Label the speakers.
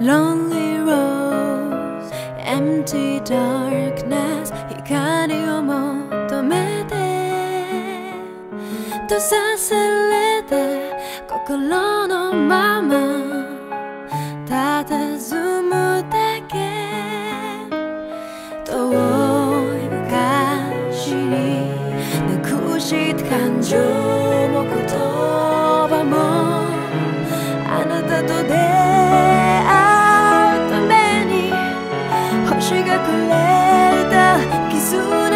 Speaker 1: Lonely rose empty darkness 光を求めて閉ざされた心のまま佇むだけ遠い昔になくした感情私がくれた。傷